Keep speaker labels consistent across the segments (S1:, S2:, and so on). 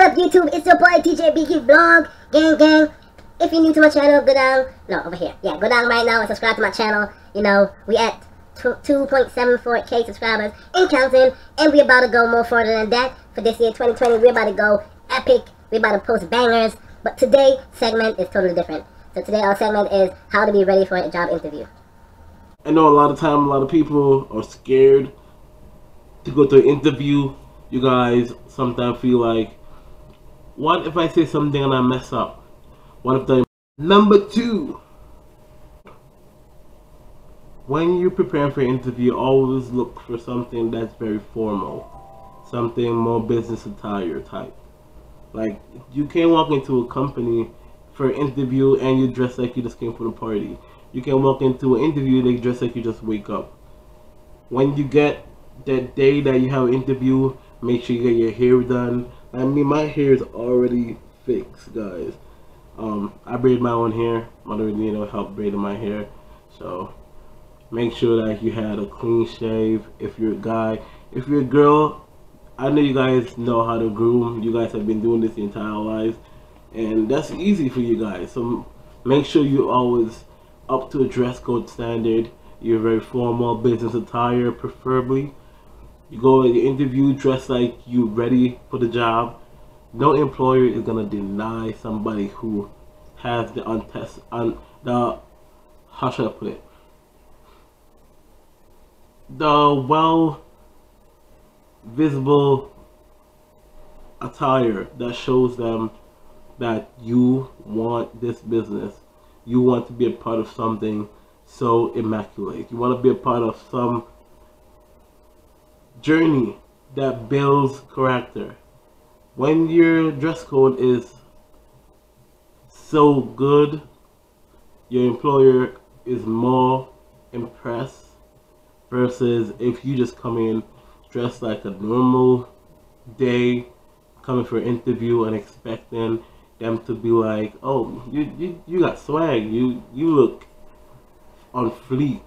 S1: YouTube? It's your boy DJ Biggie Vlog. Gang, gang. If you're new to my channel, go down. No, over here. Yeah, go down right now and subscribe to my channel. You know, we at 2.74k subscribers and counting. And we about to go more further than that. For this year, 2020, we're about to go epic. We're about to post bangers. But today segment is totally different. So today our segment is how to be ready for a job interview.
S2: I know a lot of time, a lot of people are scared to go to an interview. You guys sometimes feel like, what if I say something and I mess up? What if the number two? When you're preparing for an interview, always look for something that's very formal, something more business attire type. Like you can't walk into a company for an interview and you dress like you just came from a party. You can walk into an interview they dress like you just wake up. When you get that day that you have an interview, make sure you get your hair done. I mean, my hair is already fixed, guys. Um, I braid my own hair. I don't need no help braiding my hair, so make sure that you had a clean shave. If you're a guy, if you're a girl, I know you guys know how to groom. You guys have been doing this the entire life, and that's easy for you guys. So make sure you always up to a dress code standard. You're very formal, business attire, preferably. You go to the interview dressed like you ready for the job. No employer is gonna deny somebody who has the untest on the how should I put it? The well visible attire that shows them that you want this business. You want to be a part of something so immaculate. You want to be a part of some journey that builds character. When your dress code is so good, your employer is more impressed versus if you just come in dressed like a normal day coming for an interview and expecting them to be like, oh, you, you, you got swag, you, you look on fleek.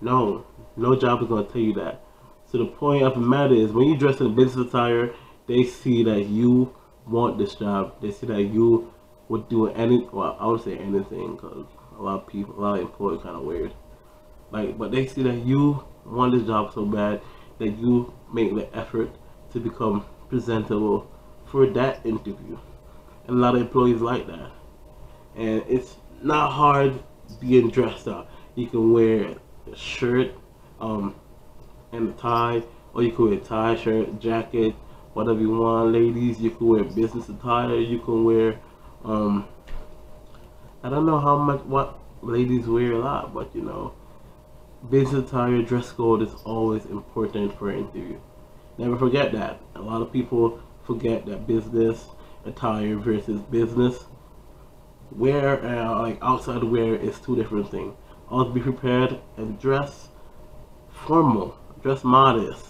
S2: No, no job is going to tell you that. So the point of the matter is when you dress in business attire, they see that you want this job. They see that you would do any, well, I would say anything because a lot of people, a lot of employees kind of weird. Like, but they see that you want this job so bad that you make the effort to become presentable for that interview. And a lot of employees like that. And it's not hard being dressed up. You can wear a shirt, um, and a tie, or you could wear a tie, shirt, jacket, whatever you want. Ladies, you can wear business attire. You can wear, um, I don't know how much what ladies wear a lot, but you know, business attire, dress code is always important for an interview. Never forget that. A lot of people forget that business attire versus business wear, uh, like outside wear, is two different things. Always be prepared and dress formal dress modest.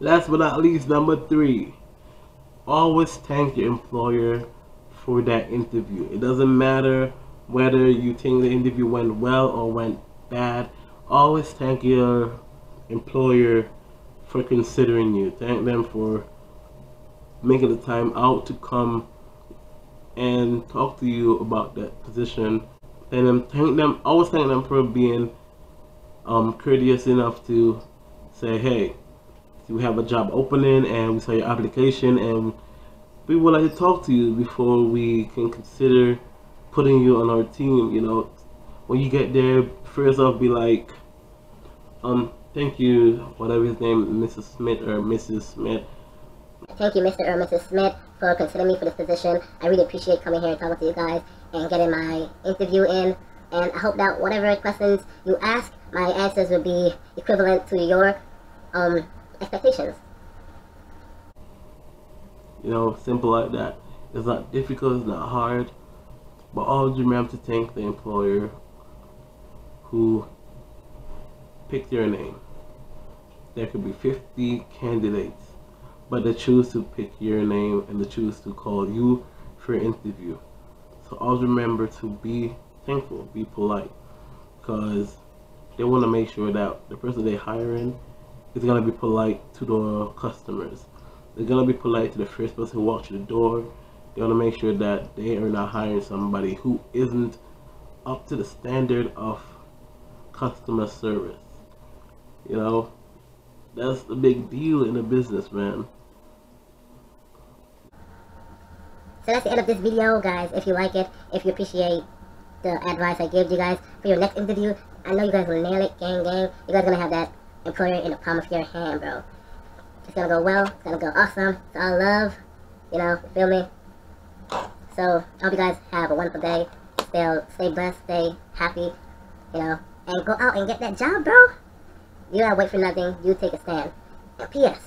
S2: Last but not least, number three, always thank your employer for that interview. It doesn't matter whether you think the interview went well or went bad. Always thank your employer for considering you. Thank them for making the time out to come and talk to you about that position. And thank them, always thank them for being um, courteous enough to say, hey, we have a job opening and we saw your application and we would like to talk to you before we can consider putting you on our team. You know, when you get there, first off, be like, um, thank you, whatever his name, Mrs. Smith or Mrs. Smith.
S1: Thank you, Mr. or Mrs. Smith, for considering me for this position. I really appreciate coming here and talking to you guys and getting my interview in. And I hope that whatever questions you ask, my answers will be equivalent to your um, expectations.
S2: You know, simple like that. It's not difficult, it's not hard, but always remember to thank the employer who picked your name. There could be 50 candidates, but they choose to pick your name and they choose to call you for an interview. So always remember to be thankful, be polite, because they want to make sure that the person they hiring is gonna be polite to the customers. They're gonna be polite to the first person who walks through the door. want to make sure that they are not hiring somebody who isn't up to the standard of customer service. You know, that's the big deal in a business, man.
S1: So that's the end of this video, guys. If you like it, if you appreciate the advice I gave you guys for your next interview, I know you guys will nail it, gang, gang. You guys gonna have that employer in the palm of your hand, bro. It's gonna go well. It's gonna go awesome. It's all love. You know, feel me? So, I hope you guys have a wonderful day. Stay, stay blessed, stay happy, you know, and go out and get that job, bro. You gotta wait for nothing. You take a stand. And P.S.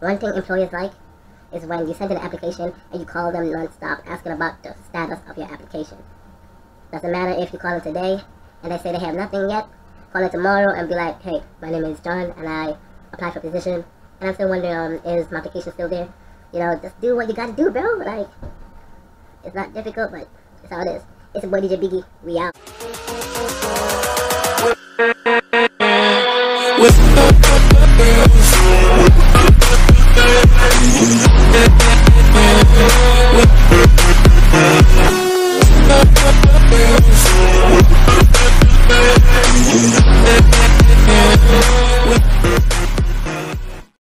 S1: One thing employers like is when you send an application and you call them non-stop asking about the status of your application. Doesn't matter if you call them today and they say they have nothing yet, call in tomorrow and be like, hey, my name is John and I applied for a position and I'm still wondering, um, is my application still there? You know, just do what you gotta do, bro. Like, it's not difficult, but it's how it is. It's a boy DJ Biggie. We out. We'll